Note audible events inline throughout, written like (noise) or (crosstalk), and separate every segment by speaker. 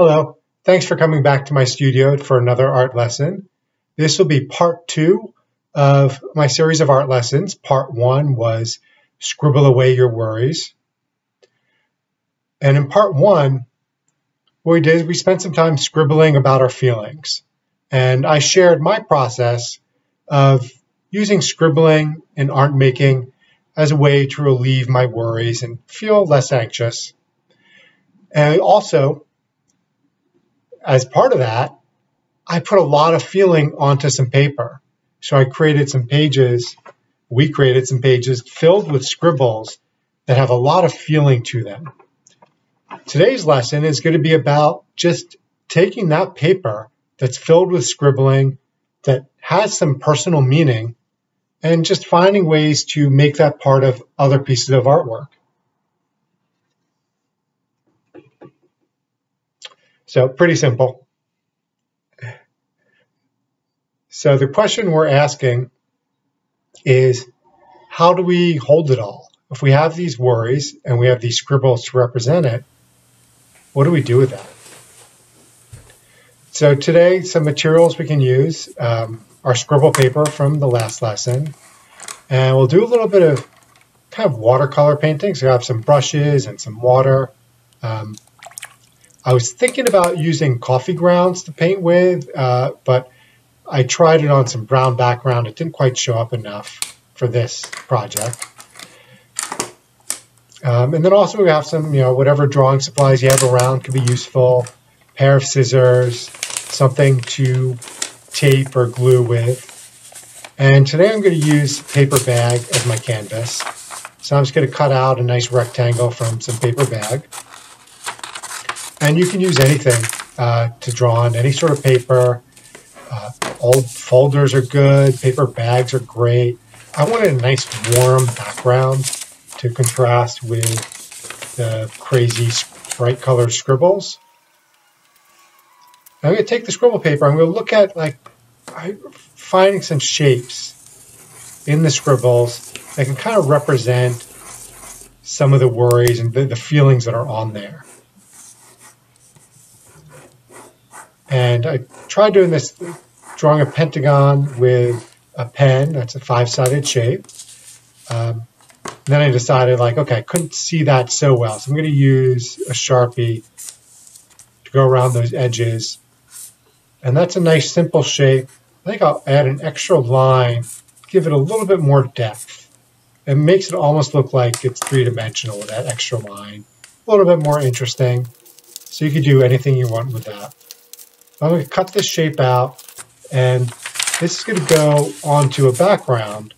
Speaker 1: Hello, thanks for coming back to my studio for another art lesson. This will be part two of my series of art lessons. Part one was Scribble Away Your Worries. And in part one, what we did is we spent some time scribbling about our feelings. And I shared my process of using scribbling and art making as a way to relieve my worries and feel less anxious. And also, as part of that, I put a lot of feeling onto some paper. So I created some pages, we created some pages filled with scribbles that have a lot of feeling to them. Today's lesson is going to be about just taking that paper that's filled with scribbling that has some personal meaning and just finding ways to make that part of other pieces of artwork. So pretty simple. So the question we're asking is, how do we hold it all? If we have these worries and we have these scribbles to represent it, what do we do with that? So today, some materials we can use um, are scribble paper from the last lesson, and we'll do a little bit of kind of watercolor painting. So I have some brushes and some water. Um, I was thinking about using coffee grounds to paint with, uh, but I tried it on some brown background. It didn't quite show up enough for this project. Um, and then also we have some, you know, whatever drawing supplies you have around could be useful. Pair of scissors, something to tape or glue with. And today I'm going to use paper bag as my canvas. So I'm just going to cut out a nice rectangle from some paper bag. And you can use anything uh, to draw on, any sort of paper. Uh, old folders are good, paper bags are great. I wanted a nice warm background to contrast with the crazy bright colored scribbles. I'm going to take the scribble paper, I'm going to look at like finding some shapes in the scribbles that can kind of represent some of the worries and the, the feelings that are on there. And I tried doing this, drawing a pentagon with a pen. That's a five-sided shape. Um, then I decided, like, okay, I couldn't see that so well. So I'm going to use a Sharpie to go around those edges. And that's a nice, simple shape. I think I'll add an extra line, give it a little bit more depth. It makes it almost look like it's three-dimensional with that extra line. A little bit more interesting. So you could do anything you want with that. I'm going to cut this shape out, and this is going to go onto a background.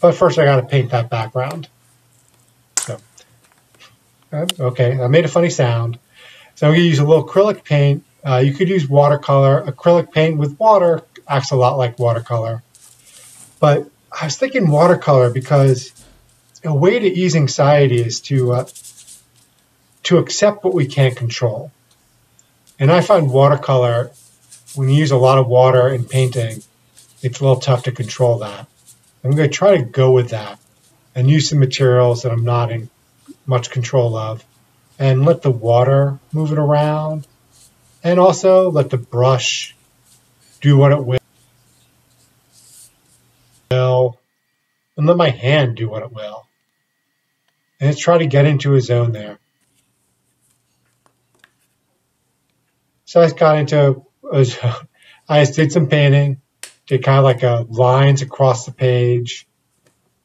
Speaker 1: But first I got to paint that background. So, okay, I made a funny sound. So I'm going to use a little acrylic paint. Uh, you could use watercolor. Acrylic paint with water acts a lot like watercolor. But I was thinking watercolor because a way to ease anxiety is to uh, to accept what we can't control. And I find watercolor, when you use a lot of water in painting, it's a little tough to control that. I'm going to try to go with that and use some materials that I'm not in much control of and let the water move it around and also let the brush do what it will and let my hand do what it will. And let's try to get into a zone there. So I got into, (laughs) I just did some painting, did kind of like a lines across the page.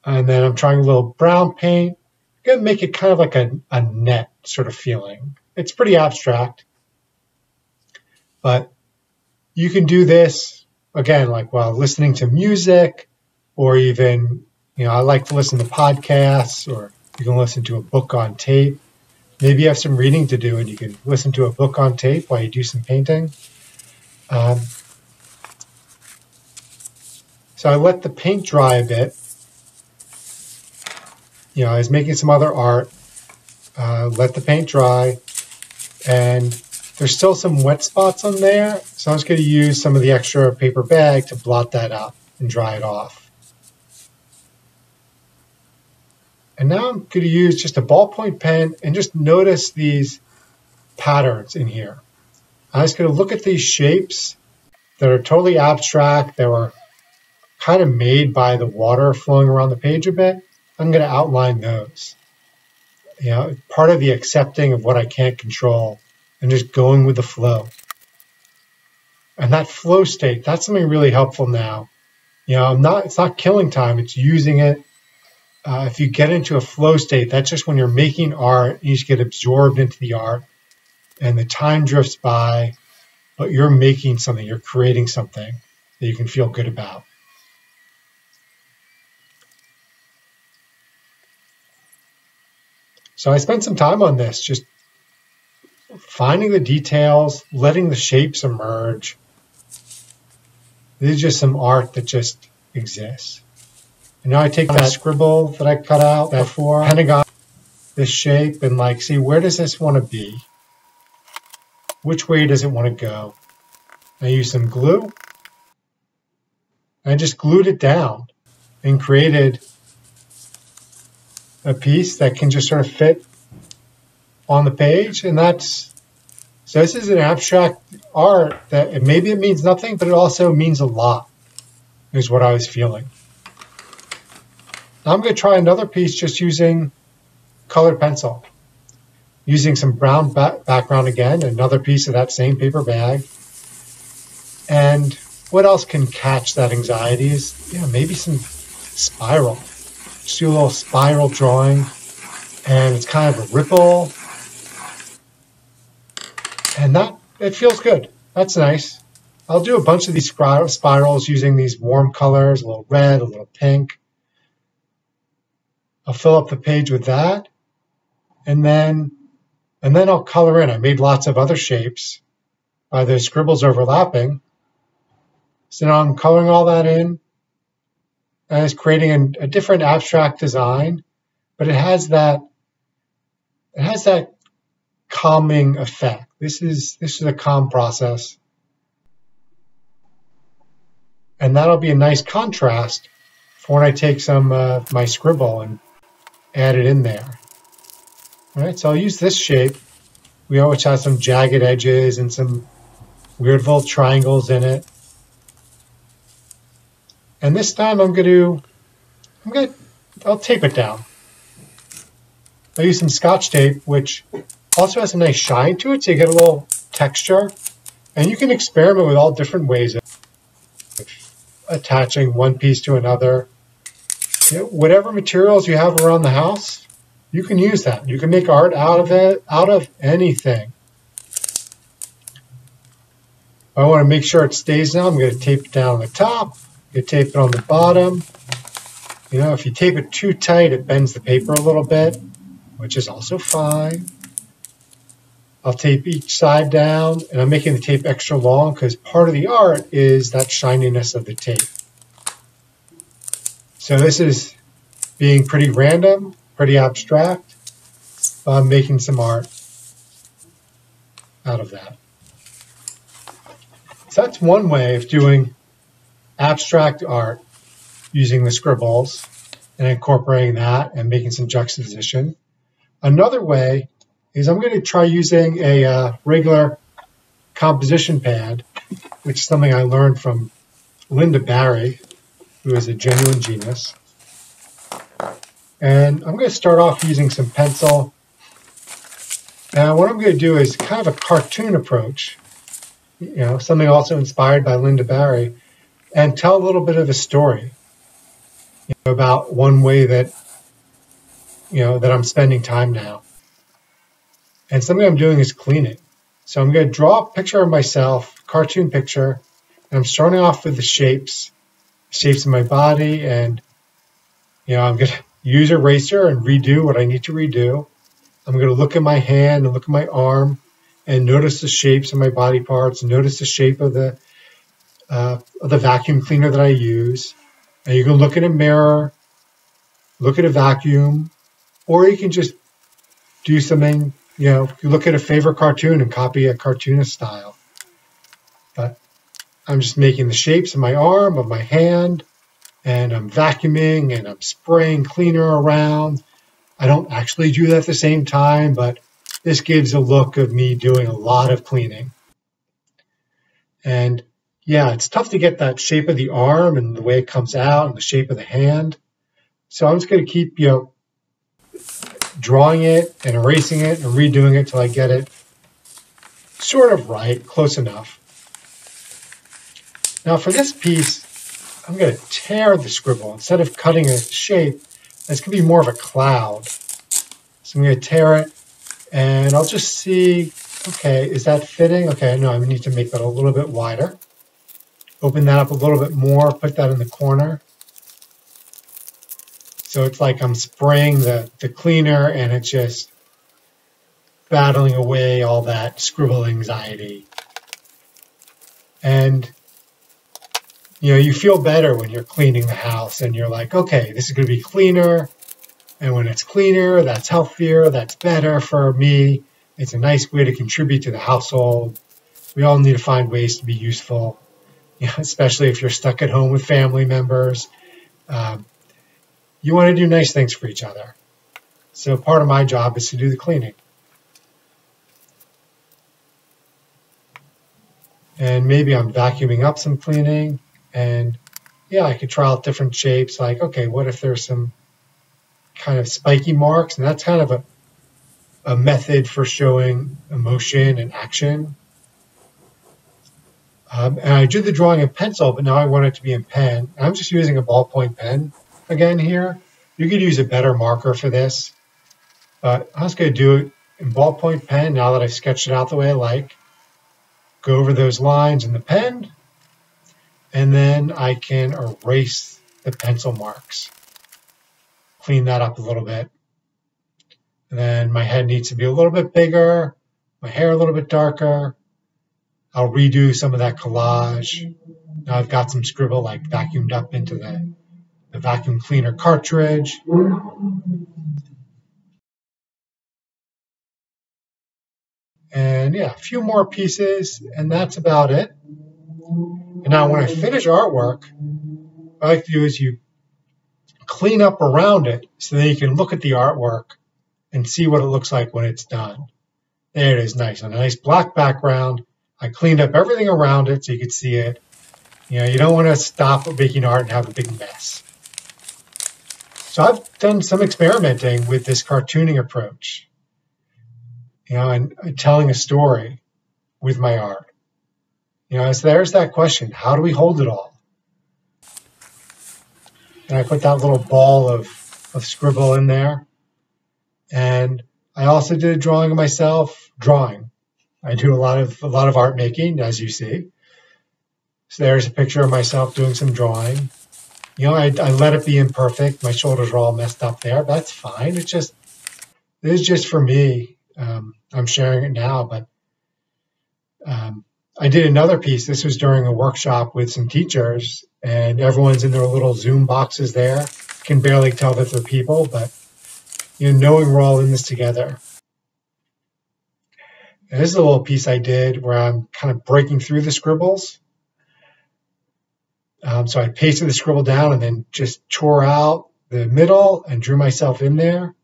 Speaker 1: And then I'm trying a little brown paint. I'm going to make it kind of like a, a net sort of feeling. It's pretty abstract. But you can do this, again, like while listening to music or even, you know, I like to listen to podcasts or you can listen to a book on tape maybe you have some reading to do and you can listen to a book on tape while you do some painting. Um, so I let the paint dry a bit. You know, I was making some other art. Uh, let the paint dry. And there's still some wet spots on there. So I'm just going to use some of the extra paper bag to blot that out and dry it off. And now I'm going to use just a ballpoint pen and just notice these patterns in here. I'm just going to look at these shapes that are totally abstract, that were kind of made by the water flowing around the page a bit. I'm going to outline those. You know, part of the accepting of what I can't control and just going with the flow. And that flow state, that's something really helpful now. You know, I'm not, it's not killing time, it's using it. Uh, if you get into a flow state, that's just when you're making art, you just get absorbed into the art and the time drifts by, but you're making something, you're creating something that you can feel good about. So I spent some time on this, just finding the details, letting the shapes emerge. This is just some art that just exists. And now I take that scribble that I cut out that pentagon, this shape, and like, see, where does this want to be? Which way does it want to go? I use some glue. I just glued it down and created a piece that can just sort of fit on the page. And that's, so this is an abstract art that maybe it means nothing, but it also means a lot, is what I was feeling. I'm going to try another piece just using colored pencil. Using some brown background again, another piece of that same paper bag. And what else can catch that anxiety is, yeah, maybe some spiral. Just do a little spiral drawing and it's kind of a ripple. And that it feels good. That's nice. I'll do a bunch of these spirals using these warm colors a little red a little pink I'll fill up the page with that and then and then I'll color in I made lots of other shapes by those scribbles overlapping so now I'm coloring all that in as creating a, a different abstract design, but it has that it has that calming effect. This is this is a calm process. And that'll be a nice contrast for when I take some uh, my scribble and add it in there. All right, so I'll use this shape. We always have some jagged edges and some weird little triangles in it. And this time I'm going to, I'm going to, I'll tape it down. I use some scotch tape, which also has a nice shine to it, so you get a little texture. And you can experiment with all different ways of attaching one piece to another. Know, whatever materials you have around the house, you can use that. You can make art out of it, out of anything. I want to make sure it stays now. I'm going to tape it down on the top. You tape it on the bottom. You know, if you tape it too tight, it bends the paper a little bit, which is also fine. I'll tape each side down, and I'm making the tape extra long because part of the art is that shininess of the tape. So this is being pretty random, pretty abstract. but I'm making some art out of that. So that's one way of doing abstract art using the scribbles and incorporating that and making some juxtaposition. Another way is I'm going to try using a uh, regular composition pad, which is something I learned from Lynda Barry, who is a genuine genius. And I'm going to start off using some pencil. And what I'm going to do is kind of a cartoon approach, you know, something also inspired by Lynda Barry, and tell a little bit of a story you know, about one way that you know that I'm spending time now. And something I'm doing is cleaning. So I'm going to draw a picture of myself, cartoon picture, and I'm starting off with the shapes, shapes of my body, and you know I'm going to use eraser and redo what I need to redo. I'm going to look at my hand and look at my arm and notice the shapes of my body parts, notice the shape of the uh, the vacuum cleaner that I use. And you can look in a mirror, look at a vacuum, or you can just do something, you know, you look at a favorite cartoon and copy a cartoonist style. I'm just making the shapes of my arm, of my hand, and I'm vacuuming and I'm spraying cleaner around. I don't actually do that at the same time, but this gives a look of me doing a lot of cleaning. And yeah, it's tough to get that shape of the arm and the way it comes out and the shape of the hand. So I'm just going to keep, you know, drawing it and erasing it and redoing it till I get it sort of right, close enough. Now for this piece, I'm going to tear the scribble. Instead of cutting a shape, it's going to be more of a cloud. So I'm going to tear it and I'll just see, okay, is that fitting? Okay, no, I need to make that a little bit wider. Open that up a little bit more, put that in the corner. So it's like I'm spraying the, the cleaner and it's just battling away all that scribble anxiety. And you know, you feel better when you're cleaning the house and you're like, okay, this is going to be cleaner. And when it's cleaner, that's healthier, that's better for me. It's a nice way to contribute to the household. We all need to find ways to be useful you (laughs) know, especially if you're stuck at home with family members. Um, you want to do nice things for each other. So part of my job is to do the cleaning. And maybe I'm vacuuming up some cleaning and yeah, I could try out different shapes like, okay, what if there's some kind of spiky marks? And that's kind of a, a method for showing emotion and action. Um, and I did the drawing in pencil, but now I want it to be in pen. I'm just using a ballpoint pen again here. You could use a better marker for this, but I'm just going to do it in ballpoint pen now that I've sketched it out the way I like. Go over those lines in the pen, and then I can erase the pencil marks. Clean that up a little bit. And then my head needs to be a little bit bigger, my hair a little bit darker, I'll redo some of that collage. Now I've got some scribble like vacuumed up into the, the vacuum cleaner cartridge. And yeah, a few more pieces, and that's about it. And now when I finish artwork, what I like to do is you clean up around it so that you can look at the artwork and see what it looks like when it's done. There it is, nice. A nice black background, I cleaned up everything around it so you could see it. You know, you don't want to stop making art and have a big mess. So I've done some experimenting with this cartooning approach. You know, and telling a story with my art. You know, so there's that question, how do we hold it all? And I put that little ball of, of scribble in there. And I also did a drawing of myself drawing. I do a lot of a lot of art making, as you see. So there's a picture of myself doing some drawing. You know, I, I let it be imperfect. My shoulders are all messed up there. That's fine. It's just this is just for me. Um, I'm sharing it now, but um, I did another piece. This was during a workshop with some teachers, and everyone's in their little Zoom boxes there. Can barely tell that they're people, but you know, knowing we're all in this together this is a little piece I did where I'm kind of breaking through the scribbles. Um, so I pasted the scribble down and then just tore out the middle and drew myself in there.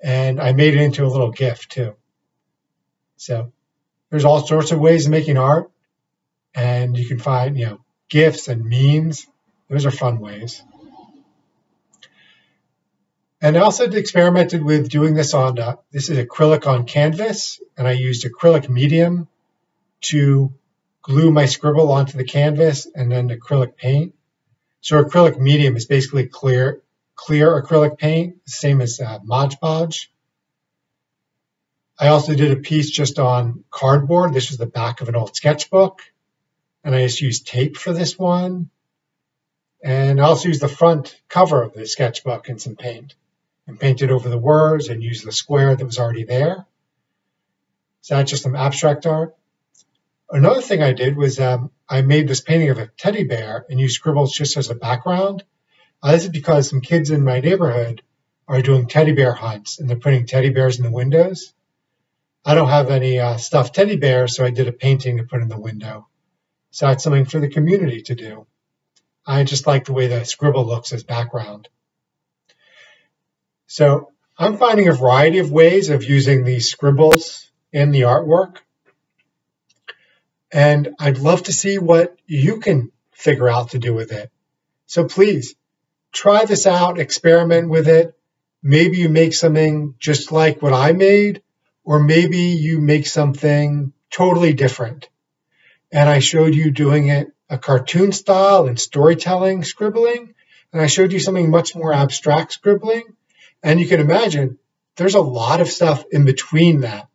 Speaker 1: And I made it into a little GIF too. So there's all sorts of ways of making art. And you can find, you know, GIFs and memes. Those are fun ways. And I also experimented with doing this on, uh, this is acrylic on canvas, and I used acrylic medium to glue my scribble onto the canvas and then acrylic paint. So acrylic medium is basically clear, clear acrylic paint, same as uh, Mod Podge. I also did a piece just on cardboard. This was the back of an old sketchbook. And I just used tape for this one. And I also used the front cover of the sketchbook and some paint and painted over the words and used the square that was already there. So that's just some abstract art. Another thing I did was um, I made this painting of a teddy bear and used scribbles just as a background. Uh, this is because some kids in my neighborhood are doing teddy bear hunts and they're putting teddy bears in the windows. I don't have any uh, stuffed teddy bears, so I did a painting to put in the window. So that's something for the community to do. I just like the way the scribble looks as background. So I'm finding a variety of ways of using these scribbles in the artwork. And I'd love to see what you can figure out to do with it. So please try this out, experiment with it. Maybe you make something just like what I made, or maybe you make something totally different. And I showed you doing it a cartoon style and storytelling scribbling. And I showed you something much more abstract scribbling. And you can imagine there's a lot of stuff in between that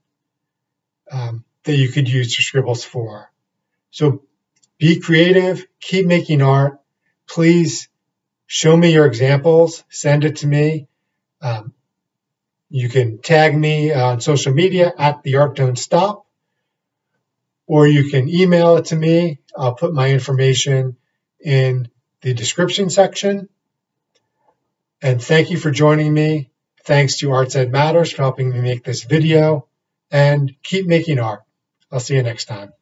Speaker 1: um, that you could use your scribbles for. So be creative, keep making art. Please show me your examples, send it to me. Um, you can tag me on social media at the art don't stop, or you can email it to me. I'll put my information in the description section. And thank you for joining me. Thanks to Arts Ed Matters for helping me make this video and keep making art. I'll see you next time.